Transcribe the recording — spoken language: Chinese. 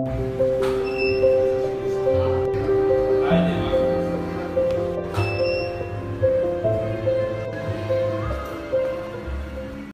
お久。